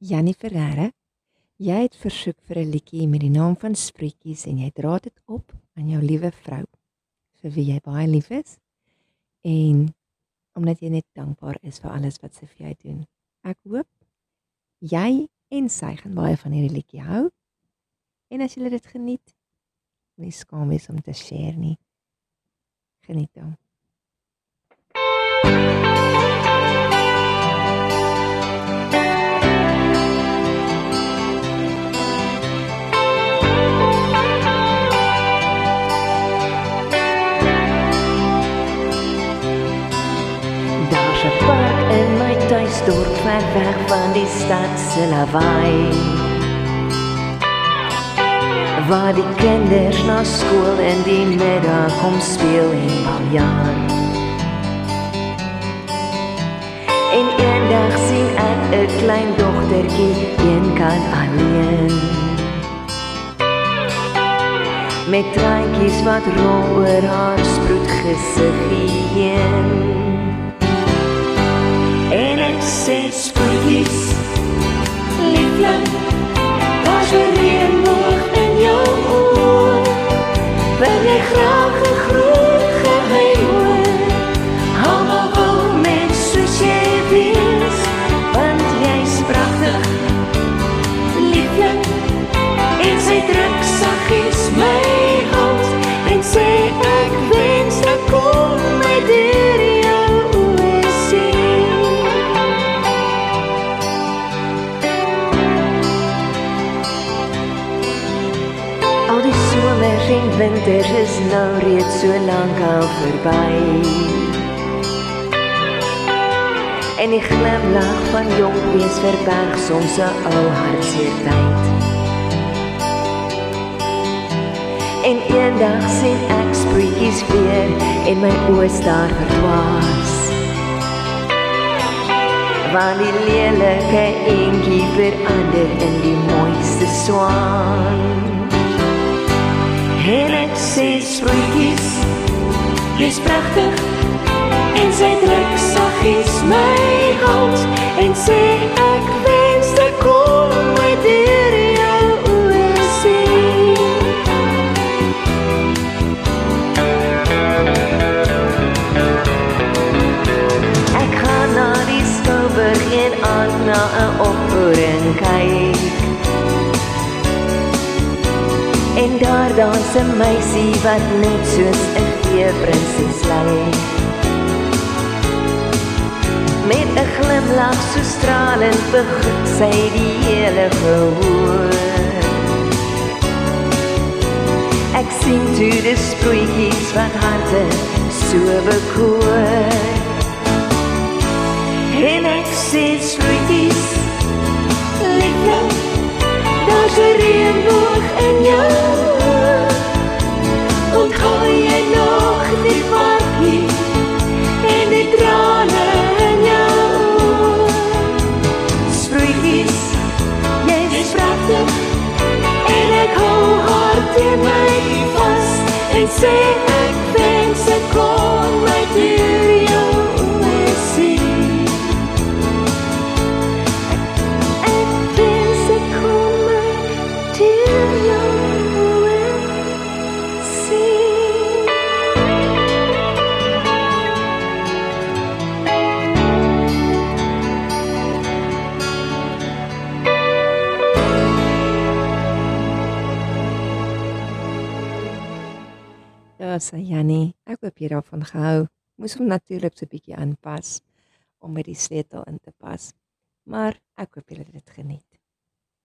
Jannie Ferreira. Jy het versoek vir 'n liedjie met die naam van Spreetjies en jy dra dit op aan jou liewe vrou vir wie jy baie lief is en omdat jy net dankbaar is vir alles wat sy vir jou doen. Ek hoop jy en sy gaan baie van hierdie liedjie hou. En as julle dit geniet, moenie skaam wees om te share nie. Geniet hom. Tuisdorp ver weg van die stad se lawaai. Waar die kinders na skool in die middag kom speel en baljaar. En eendag sien ek 'n klein dogtertjie eenkant alleen. Met traantjies wat rol oor haar sproet gesiggie heen. En ek sê winters is nou reeds so lank al verby. En die glimlach van jong wees verberg soms 'n ou hartseer tyd. En eendag sien ek spreetjies weer en my oë staar verdwaas. Want die lelike eentjie verander in die mooiste swaan. En ek sê sproetjies, jy's pragtig En sy druk saggies my hand En sê ek En daar dans 'n meisie wat net soos 'n feeprinses lyk. Met 'n glimlag so stralend begroet sy die hele gehoor. Ek sien toe die sproetjies wat harte so bekoor. En ek sê sproetjies, liefling, Daar's 'n reënboog in jou. Onthou jy nog die parkie en die trane in jou? Sproetjies, jy's pragtig en ek hou hard teen my vas en sê ek Ja, sy Jannie, ek hoop jy daarvan gehou. Moes hom natuurlik so 'n bietjie aanpas om by die sleutel in te pas. Maar ek hoop julle het dit geniet.